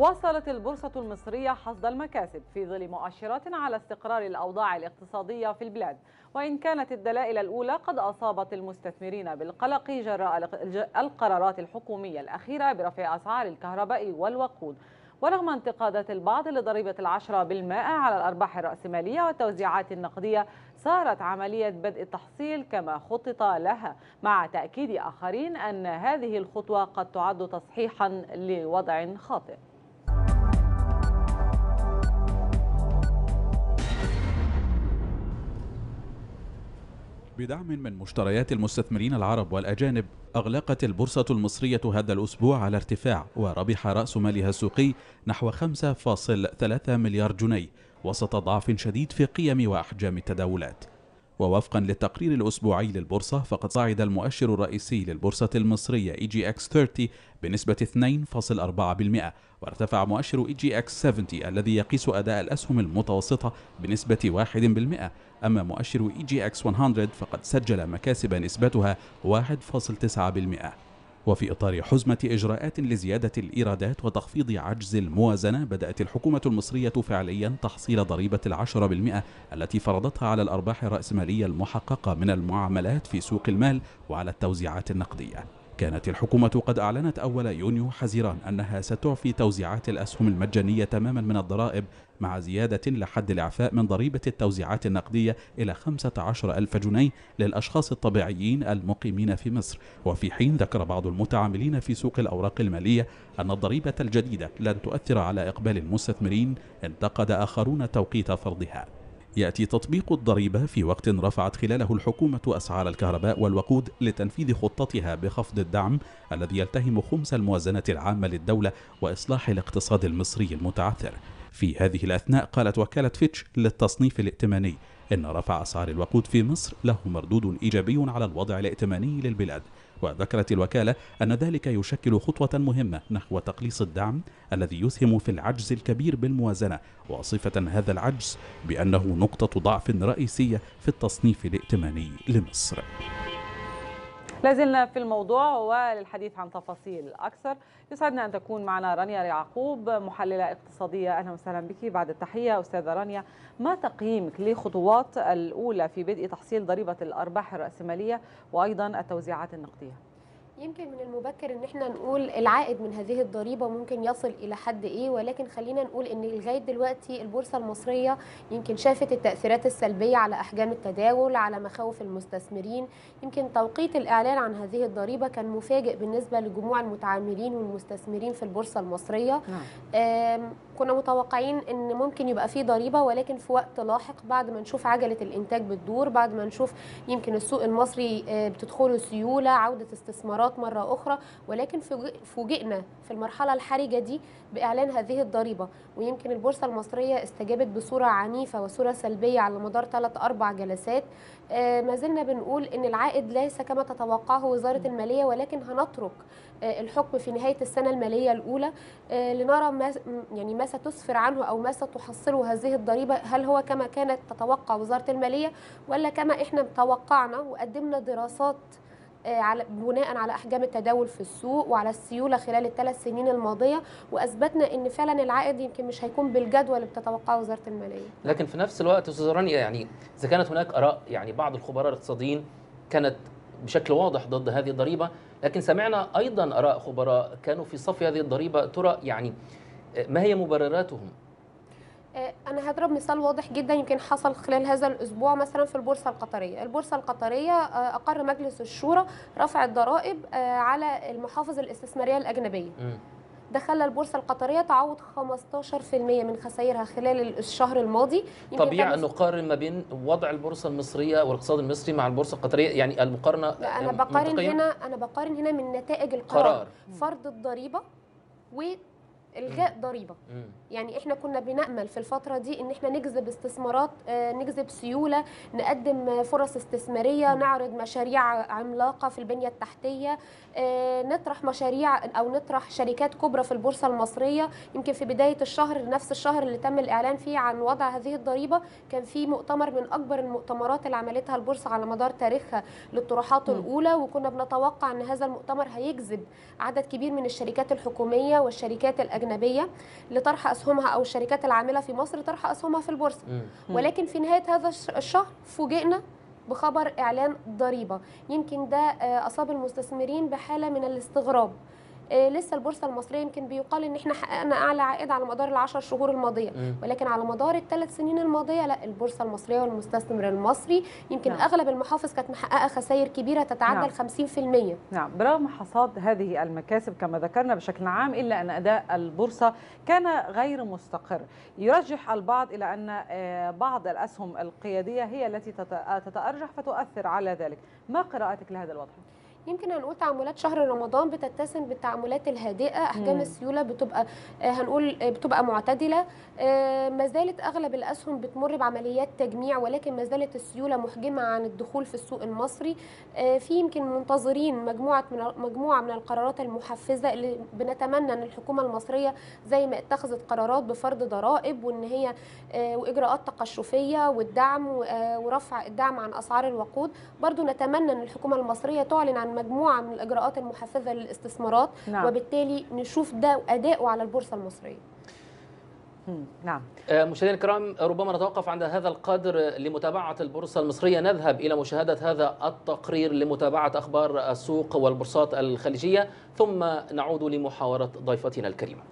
واصلت البورصة المصرية حصد المكاسب في ظل مؤشرات على استقرار الأوضاع الاقتصادية في البلاد. وإن كانت الدلائل الأولى قد أصابت المستثمرين بالقلق جراء القرارات الحكومية الأخيرة برفع أسعار الكهرباء والوقود. ورغم انتقادات البعض لضريبة العشرة بالمائة على الأرباح الرأسمالية والتوزيعات النقدية صارت عملية بدء التحصيل كما خطط لها مع تأكيد آخرين أن هذه الخطوة قد تعد تصحيحا لوضع خاطئ. بدعم من مشتريات المستثمرين العرب والأجانب أغلقت البورصة المصرية هذا الأسبوع على ارتفاع وربح رأس مالها السوقي نحو 5.3 مليار جنيه وسط ضعف شديد في قيم وأحجام التداولات. ووفقا للتقرير الأسبوعي للبورصة فقد صعد المؤشر الرئيسي للبورصة المصرية EGX 30 بنسبة 2.4% وارتفع مؤشر EGX 70 الذي يقيس أداء الأسهم المتوسطة بنسبة 1% أما مؤشر EGX 100 فقد سجل مكاسب نسبتها 1.9% وفي إطار حزمة إجراءات لزيادة الإيرادات وتخفيض عجز الموازنة بدأت الحكومة المصرية فعليا تحصيل ضريبة العشرة بالمئة التي فرضتها على الأرباح الرأسمالية المحققة من المعاملات في سوق المال وعلى التوزيعات النقدية. كانت الحكومة قد أعلنت أول يونيو حزيران أنها ستعفي توزيعات الأسهم المجانية تماما من الضرائب مع زيادة لحد الإعفاء من ضريبة التوزيعات النقدية إلى 15 ألف جنيه للأشخاص الطبيعيين المقيمين في مصر. وفي حين ذكر بعض المتعاملين في سوق الأوراق المالية أن الضريبة الجديدة لن تؤثر على إقبال المستثمرين انتقد آخرون توقيت فرضها. يأتي تطبيق الضريبة في وقت رفعت خلاله الحكومة أسعار الكهرباء والوقود لتنفيذ خطتها بخفض الدعم الذي يلتهم خمس الموازنة العامة للدولة وإصلاح الاقتصاد المصري المتعثر. في هذه الأثناء قالت وكالة فيتش للتصنيف الائتماني إن رفع أسعار الوقود في مصر له مردود إيجابي على الوضع الائتماني للبلاد. وذكرت الوكالة أن ذلك يشكل خطوة مهمة نحو تقليص الدعم الذي يسهم في العجز الكبير بالموازنة وصفة هذا العجز بأنه نقطة ضعف رئيسية في التصنيف الائتماني لمصر. لازلنا في الموضوع وللحديث عن تفاصيل أكثر. يسعدنا أن تكون معنا رانيا يعقوب محللة اقتصادية. أهلا وسهلا بك. بعد التحية أستاذة رانيا ما تقييمك لخطوات الأولى في بدء تحصيل ضريبة الأرباح الرأسمالية وأيضا التوزيعات النقدية؟ يمكن من المبكر إن إحنا نقول العائد من هذه الضريبة ممكن يصل إلى حد إيه ولكن خلينا نقول إن لغاية دلوقتي البورصة المصرية يمكن شافت التأثيرات السلبية على أحجام التداول على مخاوف المستثمرين يمكن توقيت الإعلان عن هذه الضريبة كان مفاجئ بالنسبة لجموع المتعاملين والمستثمرين في البورصة المصرية نعم. كنا متوقعين إن ممكن يبقى في ضريبة ولكن في وقت لاحق بعد ما نشوف عجلة الإنتاج بتدور بعد ما نشوف يمكن السوق المصري بتدخله سيولة عودة استثمارات مرة أخرى ولكن فوجئنا في المرحلة الحرجة دي بإعلان هذه الضريبة ويمكن البورصة المصرية استجابت بصورة عنيفة وصورة سلبية على مدار ثلاث أربع جلسات. ما زلنا بنقول إن العائد ليس كما تتوقعه وزارة المالية ولكن هنترك الحكم في نهاية السنة المالية الأولى لنرى ما يعني ما ستسفر عنه أو ما ستحصله هذه الضريبة هل هو كما كانت تتوقع وزارة المالية ولا كما إحنا توقعنا وقدمنا دراسات على بناء على أحجام التداول في السوق وعلى السيولة خلال الثلاث سنين الماضية وأثبتنا إن فعلا العائد يمكن مش هيكون بالجدوى اللي بتتوقعه وزارة المالية. لكن في نفس الوقت أستاذ رانيا يعني إذا كانت هناك آراء يعني بعض الخبراء الاقتصاديين كانت بشكل واضح ضد هذه الضريبة لكن سمعنا أيضا آراء خبراء كانوا في صف هذه الضريبة ترى يعني ما هي مبرراتهم أنا هضرب مثال واضح جدا يمكن حصل خلال هذا الأسبوع مثلا في البورصة القطرية البورصة القطرية أقر مجلس الشورى رفع الضرائب على المحافظ الاستثمارية الأجنبية م. ده خلى البورصة القطرية تعوض 15% من خسائرها خلال الشهر الماضي طبيعي أن نقارن ما بين وضع البورصة المصرية والاقتصاد المصري مع البورصة القطرية يعني المقارنة أنا بقارن منطقية. هنا أنا بقارن هنا من نتائج القرار قرار. فرض الضريبة و إلغاء ضريبة مم. يعني إحنا كنا بنأمل في الفترة دي إن إحنا نجذب استثمارات آه نجذب سيولة نقدم فرص استثمارية مم. نعرض مشاريع عملاقة في البنية التحتية آه نطرح مشاريع أو نطرح شركات كبرى في البورصة المصرية يمكن في بداية الشهر نفس الشهر اللي تم الإعلان فيه عن وضع هذه الضريبة كان في مؤتمر من أكبر المؤتمرات اللي عملتها البورصة على مدار تاريخها للطروحات مم. الأولى وكنا بنتوقع إن هذا المؤتمر هيجذب عدد كبير من الشركات الحكومية والشركات الأجنبية الأجنبية لطرح أسهمها أو الشركات العاملة في مصر طرح أسهمها في. مم. ولكن في نهاية هذا الش- الشهر فوجئنا بخبر إعلان ضريبة يمكن ده آه، أصاب المستثمرين بحالة من الاستغراب لسه البورصة المصرية يمكن بيقال إن إحنا حققنا أعلى عائد على مدار العشر شهور الماضية. ولكن على مدار الثلاث سنين الماضية لا البورصة المصرية والمستثمر المصري يمكن نعم. أغلب المحافظ كانت محققة خسائر كبيرة تتعدى نعم. ال 50% نعم برغم حصاد هذه المكاسب كما ذكرنا بشكل عام إلا أن أداء البورصة كان غير مستقر يرجح البعض إلى أن آه، بعض الأسهم القيادية هي التي تت- تتأرجح فتؤثر على ذلك ما قراءتك لهذا الوضع؟ يمكن هنقول تعاملات شهر رمضان بتتسم بالتعاملات الهادئة. أحجام مم. السيولة بتبقى آه، هنقول آه، بتبقى معتدلة. آه، ما زالت أغلب الأسهم بتمر بعمليات تجميع ولكن ما زالت السيولة محجمة عن الدخول في السوق المصري. في يمكن منتظرين مجموعة من مجموعة من القرارات المحفزة اللي بنتمنى إن الحكومة المصرية زي ما اتخذت قرارات بفرض ضرائب وإن هي وإجراءات تقشفية والدعم ورفع الدعم عن أسعار الوقود. برضو نتمنى إن الحكومة المصرية تعلن عن مجموعة من الإجراءات المحفزة للاستثمارات نعم. وبالتالي نشوف ده اداؤه على البورصة المصرية. نعم. آه، مشاهدينا الكرام ربما نتوقف عند هذا القدر لمتابعة البورصة المصرية. نذهب إلى مشاهدة هذا التقرير لمتابعة أخبار السوق والبورصات الخليجية ثم نعود لمحاورة ضيفتنا الكريمة.